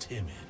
timid.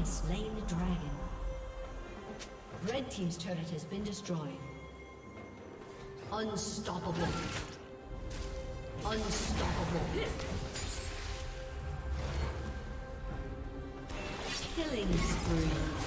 Has slain the dragon. Red Team's turret has been destroyed. Unstoppable. Unstoppable. Killing spree.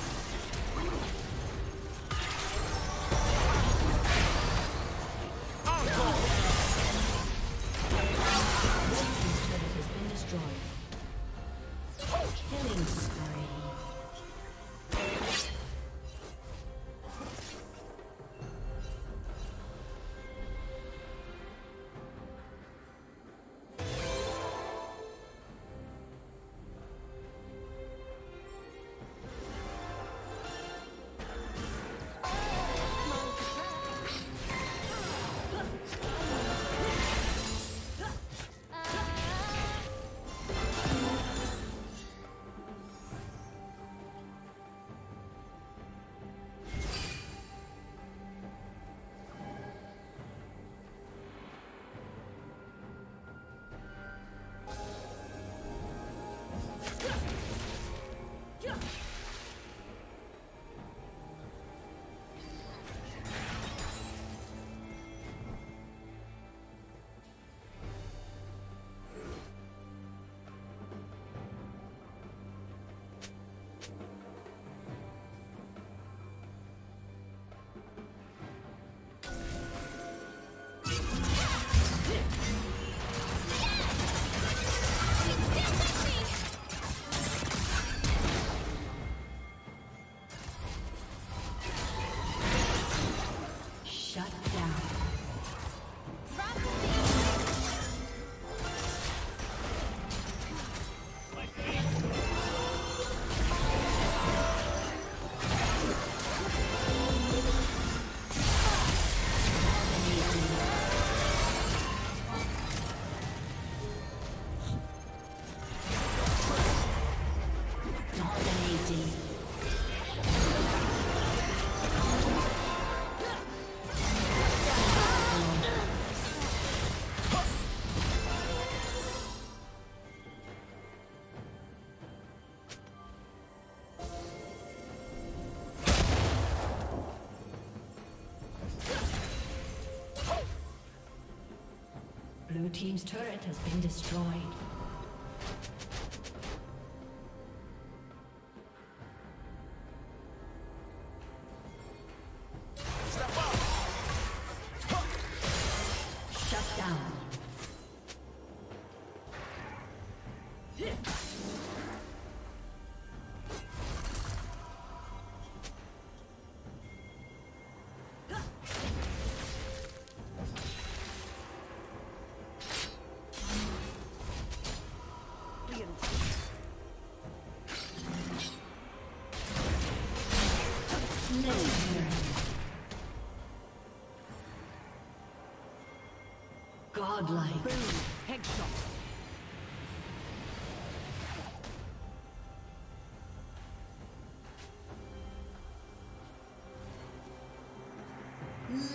Team's turret has been destroyed. Step up. Shut down. Godlike. Boom. Headshot.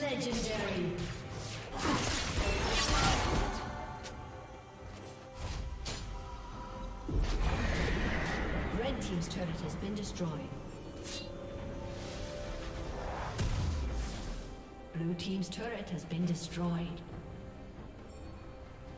Legendary. Red Team's turret has been destroyed. Blue Team's turret has been destroyed.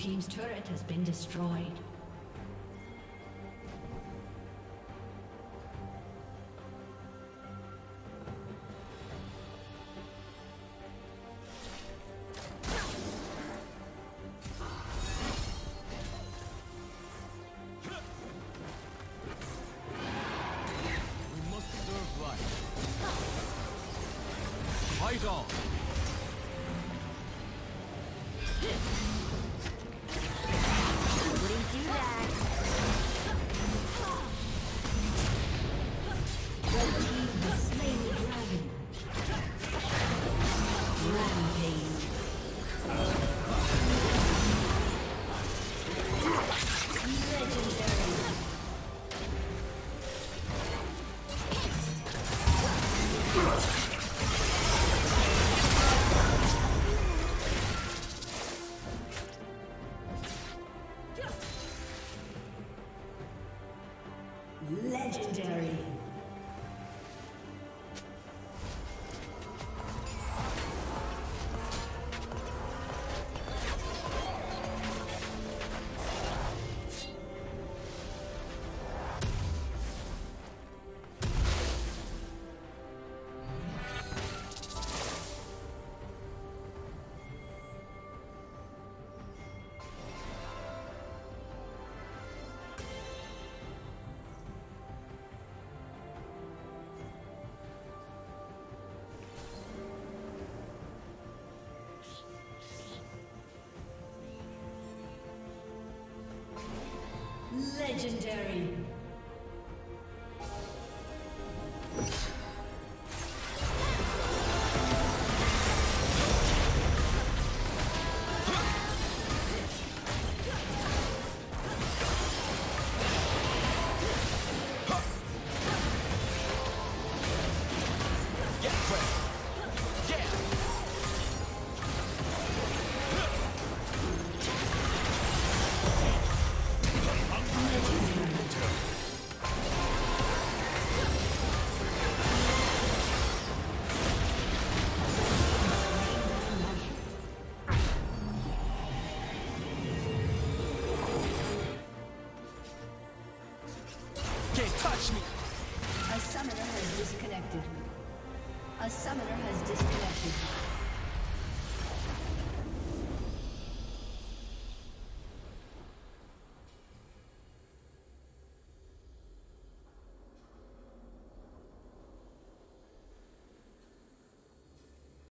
Team's turret has been destroyed. We must preserve. Fight on! Legendary. Legendary.